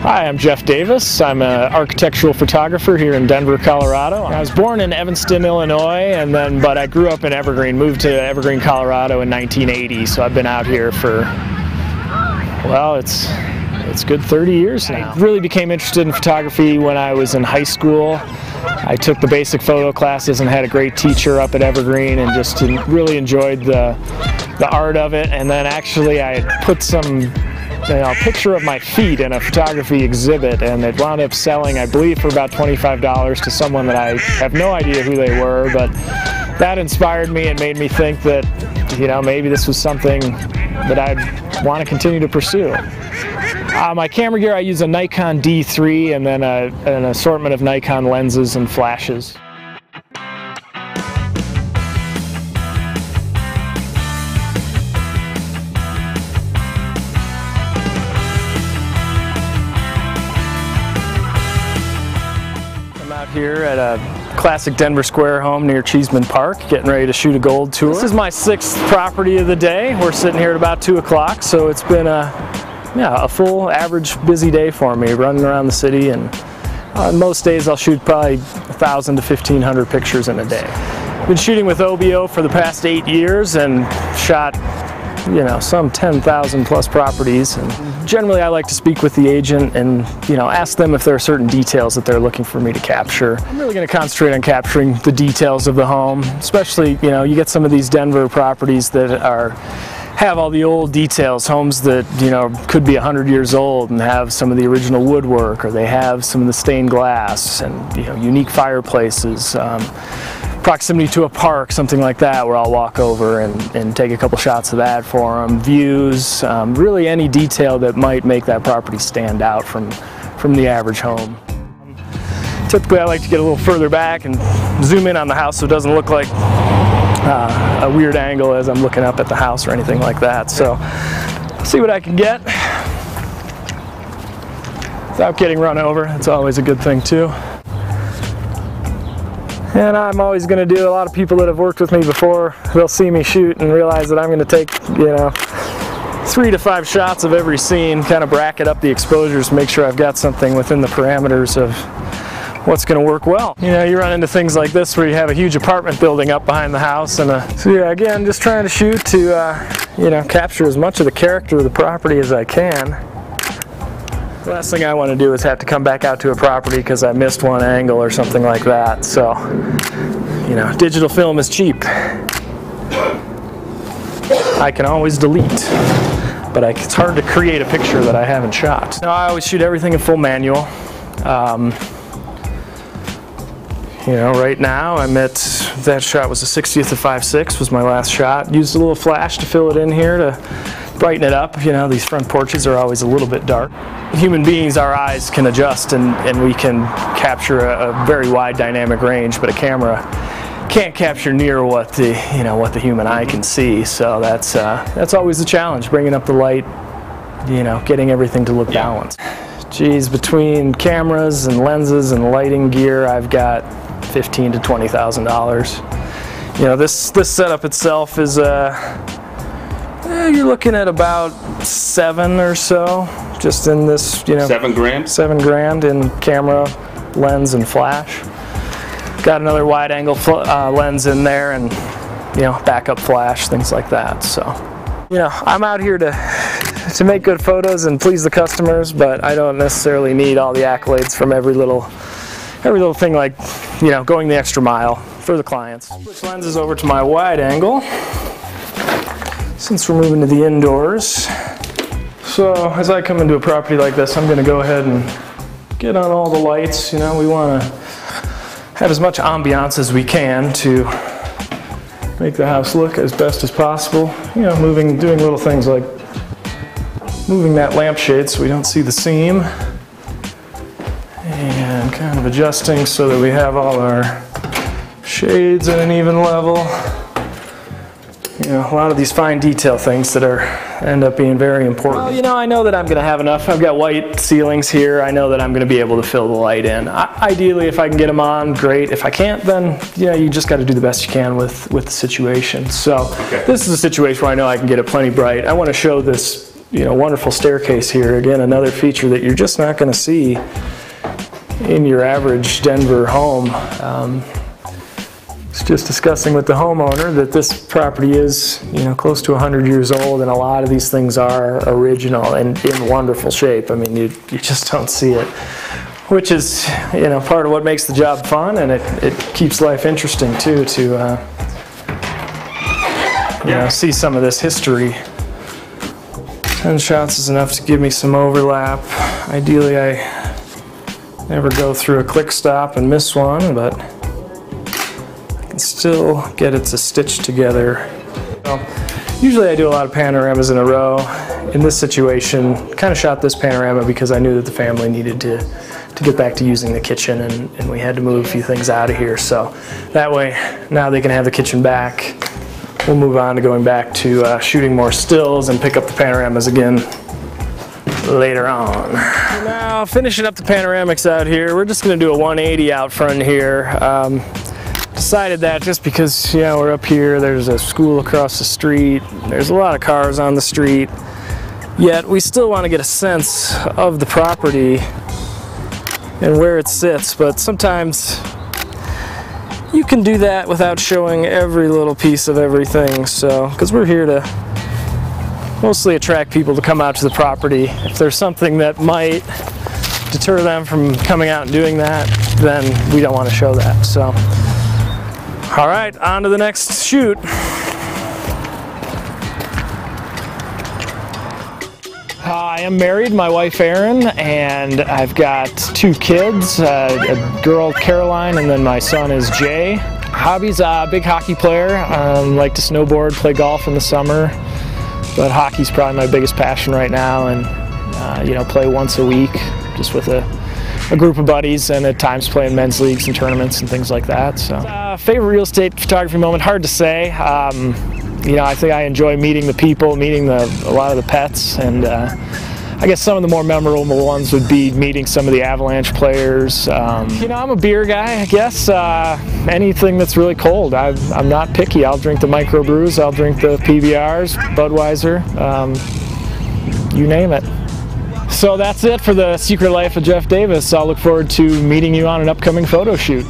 Hi, I'm Jeff Davis. I'm an architectural photographer here in Denver, Colorado. I was born in Evanston, Illinois, and then but I grew up in Evergreen, moved to Evergreen, Colorado in 1980. So I've been out here for well, it's it's good 30 years now. I really became interested in photography when I was in high school. I took the basic photo classes and had a great teacher up at Evergreen and just really enjoyed the the art of it. And then actually I put some you know, picture of my feet in a photography exhibit and it wound up selling I believe for about $25 to someone that I have no idea who they were but that inspired me and made me think that you know maybe this was something that I'd want to continue to pursue. Uh, my camera gear I use a Nikon D3 and then a, an assortment of Nikon lenses and flashes. Here at a classic Denver Square home near Cheesman Park, getting ready to shoot a gold tour. This is my sixth property of the day. We're sitting here at about 2 o'clock, so it's been a, yeah, a full average busy day for me, running around the city, and uh, most days I'll shoot probably 1,000 to 1,500 pictures in a day. Been shooting with OBO for the past eight years and shot you know, some 10,000 plus properties. And generally I like to speak with the agent and, you know, ask them if there are certain details that they're looking for me to capture. I'm really going to concentrate on capturing the details of the home, especially, you know, you get some of these Denver properties that are have all the old details, homes that, you know, could be 100 years old and have some of the original woodwork or they have some of the stained glass and, you know, unique fireplaces. Um, proximity to a park, something like that, where I'll walk over and, and take a couple shots of that for them. Views, um, really any detail that might make that property stand out from, from the average home. Typically I like to get a little further back and zoom in on the house so it doesn't look like uh, a weird angle as I'm looking up at the house or anything like that. So see what I can get without getting run over. It's always a good thing too. And I'm always going to do, a lot of people that have worked with me before, they'll see me shoot and realize that I'm going to take, you know, three to five shots of every scene, kind of bracket up the exposures, make sure I've got something within the parameters of what's going to work well. You know, you run into things like this where you have a huge apartment building up behind the house and uh, so yeah, again, just trying to shoot to, uh, you know, capture as much of the character of the property as I can. The last thing I want to do is have to come back out to a property because I missed one angle or something like that. So, you know, digital film is cheap. I can always delete, but I, it's hard to create a picture that I haven't shot. Now, I always shoot everything in full manual. Um, you know, right now I'm at, that shot was a 60th of 5.6 was my last shot. Used a little flash to fill it in here to brighten it up. You know, these front porches are always a little bit dark. Human beings, our eyes can adjust and, and we can capture a, a very wide dynamic range, but a camera can't capture near what the you know what the human eye can see. So that's uh, that's always the challenge, bringing up the light, you know, getting everything to look balanced. Geez, between cameras and lenses and lighting gear, I've got fifteen to twenty thousand dollars. You know, this this setup itself is uh, Eh, you're looking at about seven or so, just in this, you know. Seven grand? Seven grand in camera, lens, and flash. Got another wide angle uh, lens in there and, you know, backup flash, things like that. So, you know, I'm out here to, to make good photos and please the customers, but I don't necessarily need all the accolades from every little, every little thing like, you know, going the extra mile for the clients. Switch lenses over to my wide angle since we're moving to the indoors. So as I come into a property like this, I'm gonna go ahead and get on all the lights. You know, we wanna have as much ambiance as we can to make the house look as best as possible. You know, moving, doing little things like moving that lampshade so we don't see the seam and kind of adjusting so that we have all our shades at an even level you know, a lot of these fine detail things that are end up being very important. Well, you know, I know that I'm going to have enough. I've got white ceilings here. I know that I'm going to be able to fill the light in. I, ideally, if I can get them on, great. If I can't, then you know, you just got to do the best you can with with the situation. So okay. this is a situation where I know I can get it plenty bright. I want to show this you know, wonderful staircase here. Again, another feature that you're just not going to see in your average Denver home. Um, was just discussing with the homeowner that this property is, you know, close to 100 years old and a lot of these things are original and in wonderful shape. I mean, you, you just don't see it. Which is, you know, part of what makes the job fun and it, it keeps life interesting too to, uh, you know, see some of this history. 10 shots is enough to give me some overlap. Ideally, I never go through a click stop and miss one, but still get it to stitch together. Well, usually I do a lot of panoramas in a row. In this situation, kind of shot this panorama because I knew that the family needed to, to get back to using the kitchen and, and we had to move a few things out of here. So that way, now they can have the kitchen back. We'll move on to going back to uh, shooting more stills and pick up the panoramas again later on. Now finishing up the panoramics out here, we're just going to do a 180 out front here. Um, decided that just because, you know, we're up here, there's a school across the street, there's a lot of cars on the street, yet we still want to get a sense of the property and where it sits, but sometimes you can do that without showing every little piece of everything, so, because we're here to mostly attract people to come out to the property. If there's something that might deter them from coming out and doing that, then we don't want to show that, so. All right, on to the next shoot. I am married, my wife Erin, and I've got two kids, uh, a girl Caroline, and then my son is Jay. Hobbies, uh, big hockey player, um, like to snowboard, play golf in the summer, but hockey's probably my biggest passion right now, and uh, you know, play once a week, just with a a group of buddies and at times playing men's leagues and tournaments and things like that. So, uh, favorite real estate photography moment, hard to say. Um, you know, I think I enjoy meeting the people, meeting the, a lot of the pets, and uh, I guess some of the more memorable ones would be meeting some of the Avalanche players. Um, you know, I'm a beer guy, I guess. Uh, anything that's really cold. I, am not picky. I'll drink the microbrews, I'll drink the PBRs, Budweiser, um, you name it. So that's it for the Secret Life of Jeff Davis. I'll look forward to meeting you on an upcoming photo shoot.